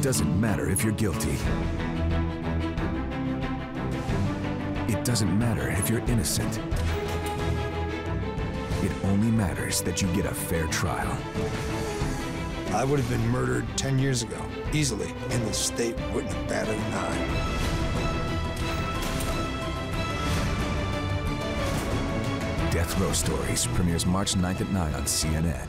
It doesn't matter if you're guilty. It doesn't matter if you're innocent. It only matters that you get a fair trial. I would have been murdered 10 years ago, easily, and the state wouldn't have batted an eye. Death Row Stories premieres March 9th at 9 on CNN.